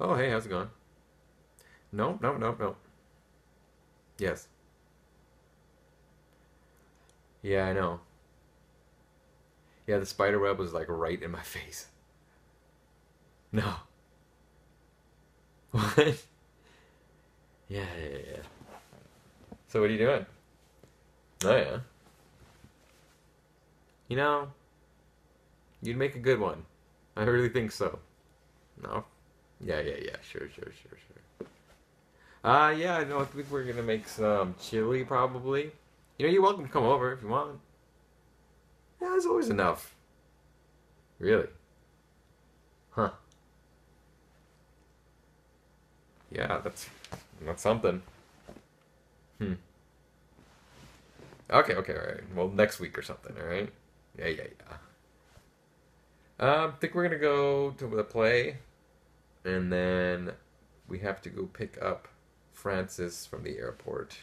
Oh, hey, how's it going? Nope, nope, nope, nope. Yes. Yeah, I know. Yeah, the spider web was like right in my face. No. What? Yeah, yeah, yeah. So what are you doing? Oh yeah. You know, you'd make a good one. I really think so. No? Yeah, yeah, yeah. Sure, sure, sure, sure. Uh, yeah, no, I think we're gonna make some chili probably. You know, you're welcome to come over if you want. Yeah, there's always enough. Really? Huh. Yeah, that's that's something. Hmm. Okay, okay, all right. Well, next week or something, all right? Yeah, yeah, yeah. Um, I think we're gonna go to the play, and then we have to go pick up Frances from the airport.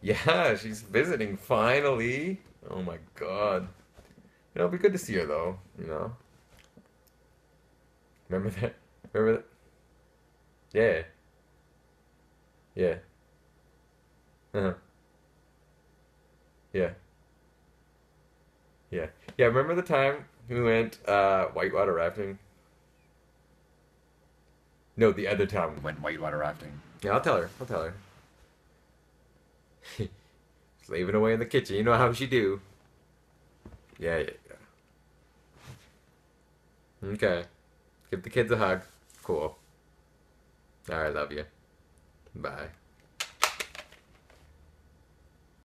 Yeah, she's visiting finally. Oh my god. You know, it'll be good to see her though. You know. Remember that? Remember that? Yeah. Yeah. Uh-huh. Yeah. Yeah. Yeah, remember the time we went uh whitewater rafting? No, the other time we went whitewater rafting. Yeah, I'll tell her. I'll tell her. Slaving away in the kitchen. You know how she do. Yeah, yeah, yeah. Okay. Give the kids a hug. Cool. Alright, love you. Bye.